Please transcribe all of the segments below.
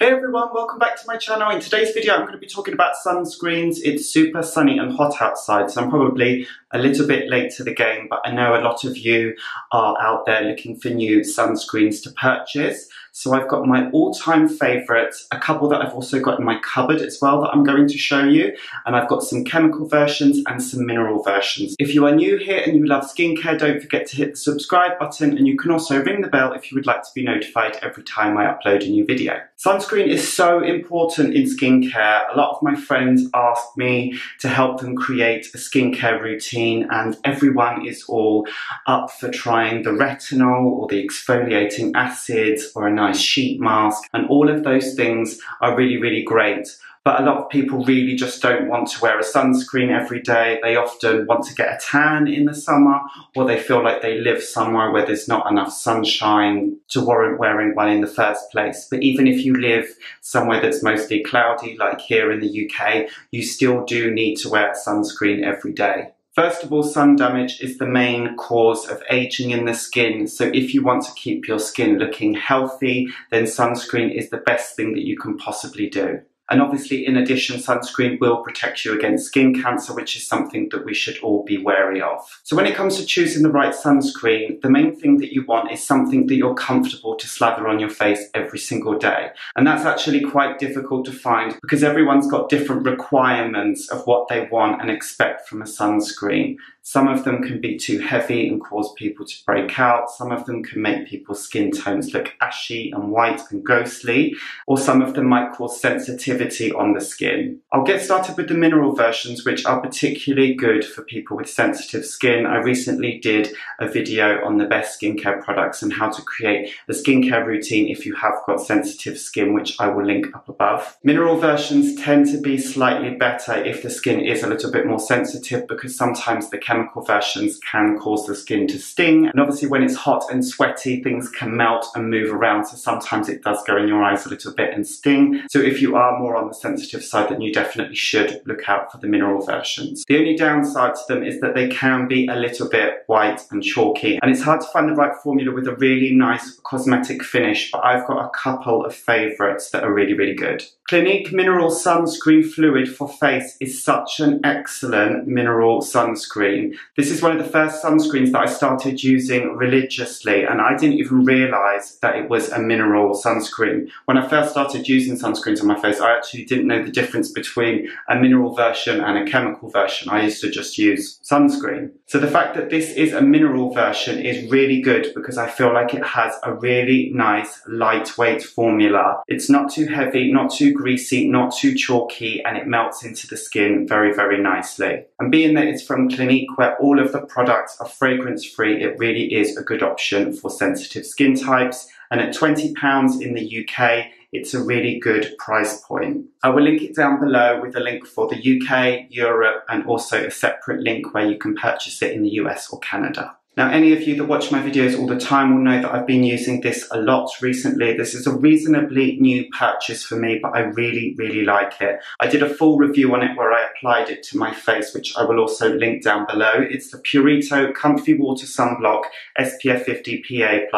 Hey everyone, welcome back to my channel. In today's video I'm going to be talking about sunscreens. It's super sunny and hot outside so I'm probably a little bit late to the game but I know a lot of you are out there looking for new sunscreens to purchase. So I've got my all-time favourites, a couple that I've also got in my cupboard as well that I'm going to show you. And I've got some chemical versions and some mineral versions. If you are new here and you love skincare, don't forget to hit the subscribe button and you can also ring the bell if you would like to be notified every time I upload a new video. Sunscreen is so important in skincare. A lot of my friends ask me to help them create a skincare routine and everyone is all up for trying the retinol or the exfoliating acids or a nice sheet mask, and all of those things are really, really great. But a lot of people really just don't want to wear a sunscreen every day. They often want to get a tan in the summer, or they feel like they live somewhere where there's not enough sunshine to warrant wearing one in the first place. But even if you live somewhere that's mostly cloudy, like here in the UK, you still do need to wear sunscreen every day. First of all, sun damage is the main cause of aging in the skin. So if you want to keep your skin looking healthy, then sunscreen is the best thing that you can possibly do. And obviously, in addition, sunscreen will protect you against skin cancer, which is something that we should all be wary of. So when it comes to choosing the right sunscreen, the main thing that you want is something that you're comfortable to slather on your face every single day. And that's actually quite difficult to find because everyone's got different requirements of what they want and expect from a sunscreen. Some of them can be too heavy and cause people to break out. Some of them can make people's skin tones look ashy and white and ghostly. Or some of them might cause sensitivity on the skin. I'll get started with the mineral versions, which are particularly good for people with sensitive skin. I recently did a video on the best skincare products and how to create a skincare routine if you have got sensitive skin, which I will link up above. Mineral versions tend to be slightly better if the skin is a little bit more sensitive because sometimes the chemicals chemical versions can cause the skin to sting. And obviously when it's hot and sweaty, things can melt and move around. So sometimes it does go in your eyes a little bit and sting. So if you are more on the sensitive side, then you definitely should look out for the mineral versions. The only downside to them is that they can be a little bit white and chalky. And it's hard to find the right formula with a really nice cosmetic finish, but I've got a couple of favorites that are really, really good. Clinique Mineral Sunscreen Fluid for Face is such an excellent mineral sunscreen. This is one of the first sunscreens that I started using religiously and I didn't even realise that it was a mineral sunscreen. When I first started using sunscreens on my face, I actually didn't know the difference between a mineral version and a chemical version. I used to just use sunscreen. So the fact that this is a mineral version is really good because I feel like it has a really nice lightweight formula. It's not too heavy, not too greasy, not too chalky, and it melts into the skin very, very nicely. And being that it's from Clinique where all of the products are fragrance free, it really is a good option for sensitive skin types. And at £20 in the UK, it's a really good price point. I will link it down below with a link for the UK, Europe, and also a separate link where you can purchase it in the US or Canada. Now, any of you that watch my videos all the time will know that I've been using this a lot recently. This is a reasonably new purchase for me, but I really, really like it. I did a full review on it where I applied it to my face, which I will also link down below. It's the Purito Comfy Water Sunblock SPF 50 PA++.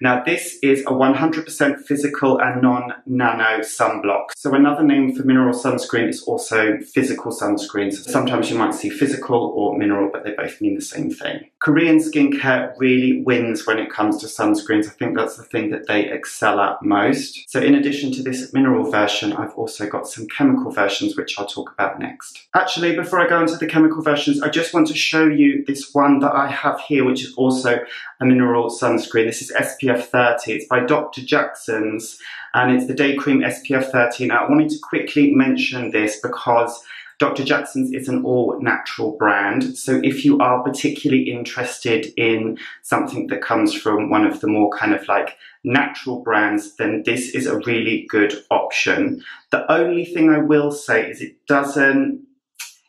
Now this is a 100% physical and non-nano sunblock. So another name for mineral sunscreen is also physical sunscreen. So sometimes you might see physical or mineral, but they both mean the same thing. Korean skincare really wins when it comes to sunscreens. I think that's the thing that they excel at most. So in addition to this mineral version, I've also got some chemical versions, which I'll talk about next. Actually, before I go into the chemical versions, I just want to show you this one that I have here, which is also a mineral sunscreen. This is SPF 30. It's by Dr. Jackson's and it's the Day Cream SPF 30. Now, I wanted to quickly mention this because Dr. Jackson's is an all natural brand. So if you are particularly interested in something that comes from one of the more kind of like natural brands, then this is a really good option. The only thing I will say is it doesn't,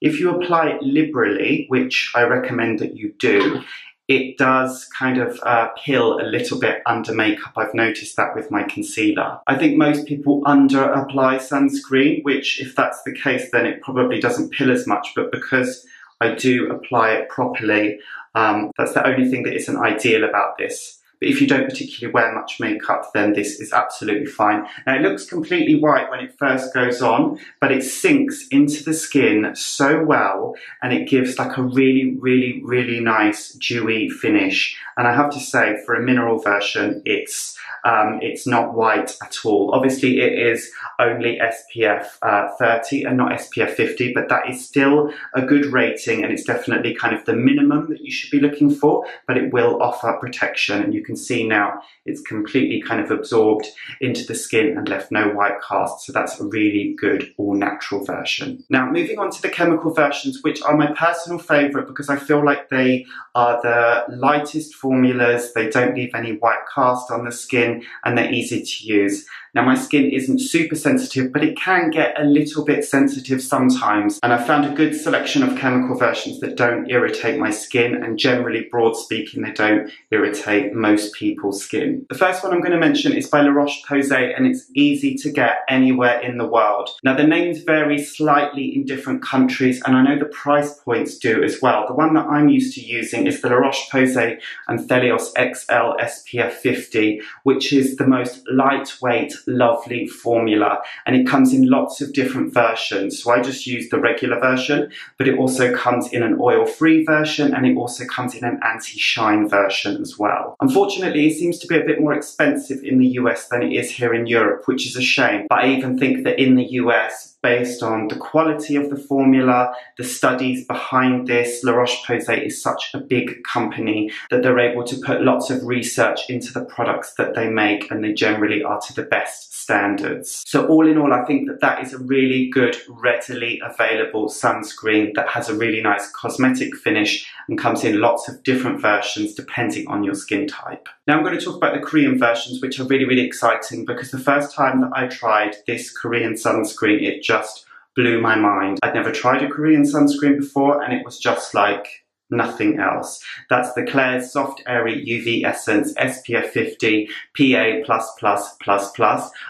if you apply it liberally, which I recommend that you do, it does kind of uh, pill a little bit under makeup. I've noticed that with my concealer. I think most people under apply sunscreen, which if that's the case, then it probably doesn't peel as much. But because I do apply it properly, um, that's the only thing that isn't ideal about this. But if you don't particularly wear much makeup, then this is absolutely fine. Now it looks completely white when it first goes on, but it sinks into the skin so well and it gives like a really, really, really nice dewy finish. And I have to say, for a mineral version, it's um, it's not white at all. Obviously, it is only SPF uh, 30 and not SPF 50, but that is still a good rating and it's definitely kind of the minimum that you should be looking for, but it will offer protection. And you can see now it's completely kind of absorbed into the skin and left no white cast. So that's a really good all natural version. Now, moving on to the chemical versions, which are my personal favorite because I feel like they are the lightest formulas. They don't leave any white cast on the skin and they're easy to use. Now my skin isn't super sensitive, but it can get a little bit sensitive sometimes. And I've found a good selection of chemical versions that don't irritate my skin and generally, broad speaking, they don't irritate most people's skin. The first one I'm going to mention is by La Roche-Posay and it's easy to get anywhere in the world. Now the names vary slightly in different countries and I know the price points do as well. The one that I'm used to using is the La Roche-Posay Anthelios XL SPF 50, which is the most lightweight lovely formula and it comes in lots of different versions. So I just use the regular version, but it also comes in an oil-free version and it also comes in an anti-shine version as well. Unfortunately, it seems to be a bit more expensive in the US than it is here in Europe, which is a shame. But I even think that in the US, based on the quality of the formula, the studies behind this. La Roche-Posay is such a big company that they're able to put lots of research into the products that they make and they generally are to the best standards. So all in all, I think that that is a really good, readily available sunscreen that has a really nice cosmetic finish and comes in lots of different versions depending on your skin type. Now I'm going to talk about the Korean versions, which are really, really exciting because the first time that I tried this Korean sunscreen, it just blew my mind. I'd never tried a Korean sunscreen before and it was just like nothing else. That's the Klairs Soft Airy UV Essence SPF 50 PA++++.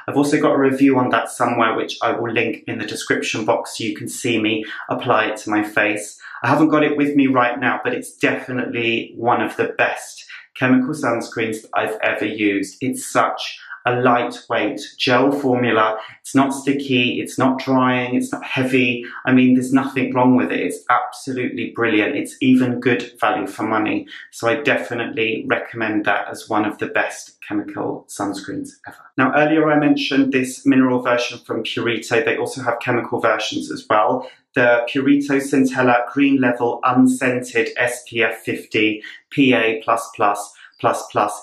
I've also got a review on that somewhere which I will link in the description box so you can see me apply it to my face. I haven't got it with me right now, but it's definitely one of the best chemical sunscreens that I've ever used. It's such a lightweight gel formula. It's not sticky, it's not drying, it's not heavy. I mean, there's nothing wrong with it. It's absolutely brilliant. It's even good value for money. So I definitely recommend that as one of the best chemical sunscreens ever. Now, earlier I mentioned this mineral version from Purito. They also have chemical versions as well. The Purito Centella Green Level Unscented SPF 50 PA++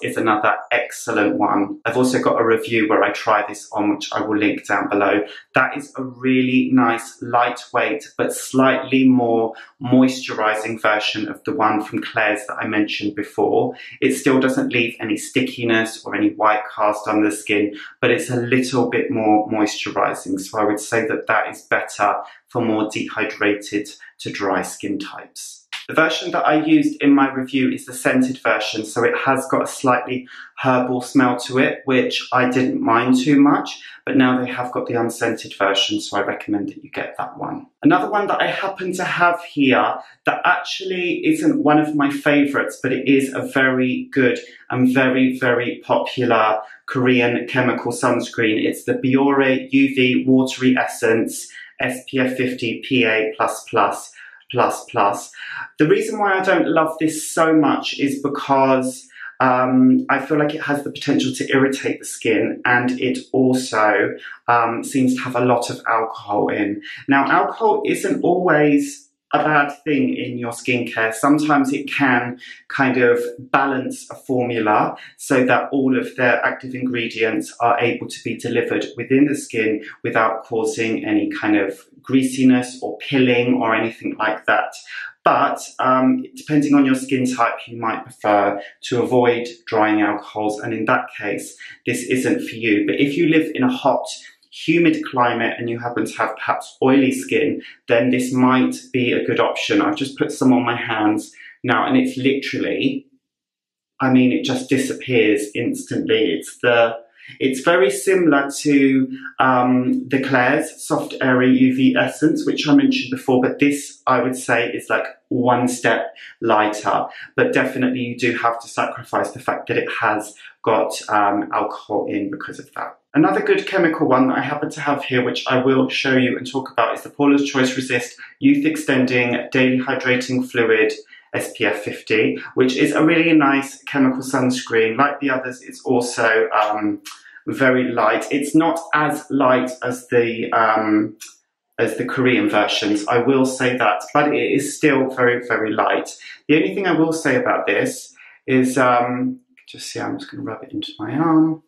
is another excellent one. I've also got a review where I try this on, which I will link down below. That is a really nice, lightweight, but slightly more moisturizing version of the one from Klairs that I mentioned before. It still doesn't leave any stickiness or any white cast on the skin, but it's a little bit more moisturizing. So I would say that that is better for more dehydrated to dry skin types. The version that I used in my review is the scented version, so it has got a slightly herbal smell to it, which I didn't mind too much, but now they have got the unscented version, so I recommend that you get that one. Another one that I happen to have here that actually isn't one of my favorites, but it is a very good and very, very popular Korean chemical sunscreen. It's the Biore UV Watery Essence SPF 50 PA++. Plus plus. The reason why I don't love this so much is because um, I feel like it has the potential to irritate the skin and it also um, seems to have a lot of alcohol in. Now, alcohol isn't always a bad thing in your skincare. Sometimes it can kind of balance a formula so that all of the active ingredients are able to be delivered within the skin without causing any kind of greasiness or pilling or anything like that. But um, depending on your skin type, you might prefer to avoid drying alcohols. And in that case, this isn't for you. But if you live in a hot, humid climate and you happen to have perhaps oily skin, then this might be a good option. I've just put some on my hands now and it's literally, I mean, it just disappears instantly. It's the, It's very similar to um, the Klairs Soft Airy UV Essence, which I mentioned before, but this I would say is like one step lighter. But definitely you do have to sacrifice the fact that it has got um, alcohol in because of that. Another good chemical one that I happen to have here, which I will show you and talk about, is the Paula's Choice Resist Youth Extending Daily Hydrating Fluid SPF 50, which is a really nice chemical sunscreen. Like the others, it's also um, very light. It's not as light as the um, as the Korean versions, I will say that, but it is still very, very light. The only thing I will say about this is, um, just see, I'm just going to rub it into my arm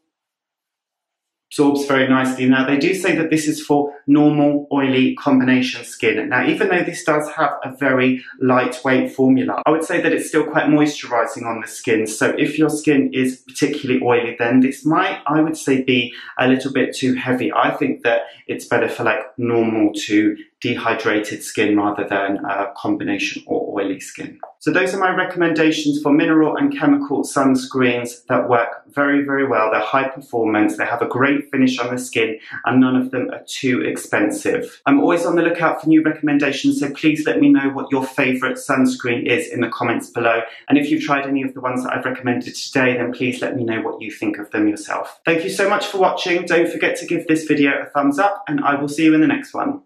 absorbs very nicely. Now, they do say that this is for normal oily combination skin. Now, even though this does have a very lightweight formula, I would say that it's still quite moisturizing on the skin. So if your skin is particularly oily, then this might, I would say, be a little bit too heavy. I think that it's better for like normal to dehydrated skin rather than a combination or oily skin. So those are my recommendations for mineral and chemical sunscreens that work very, very well. They're high performance, they have a great finish on the skin, and none of them are too expensive. I'm always on the lookout for new recommendations, so please let me know what your favorite sunscreen is in the comments below. And if you've tried any of the ones that I've recommended today, then please let me know what you think of them yourself. Thank you so much for watching. Don't forget to give this video a thumbs up, and I will see you in the next one.